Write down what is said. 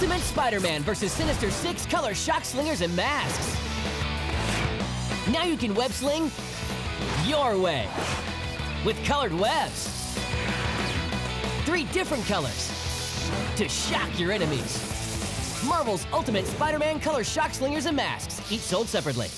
Ultimate Spider-Man versus Sinister Six color shock slingers and masks. Now you can web sling your way with colored webs. Three different colors to shock your enemies. Marvel's Ultimate Spider-Man color shock slingers and masks, each sold separately.